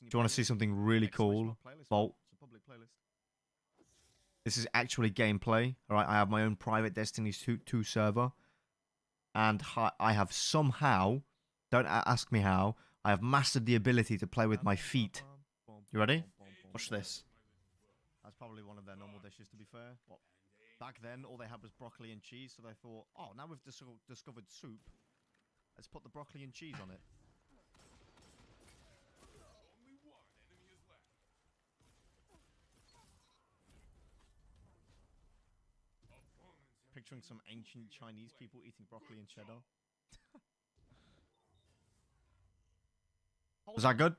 Do you want to see something really cool? Bolt. This is actually gameplay. All right, I have my own private Destiny 2, 2 server, and I have somehow, don't ask me how, I have mastered the ability to play with my feet. You ready? Watch this. That's probably one of their normal dishes, to be fair. What? Back then, all they had was broccoli and cheese, so they thought, oh, now we've dis- discovered soup. Let's put the broccoli and cheese on it. Picturing some ancient Chinese people eating broccoli and cheddar. Was that good?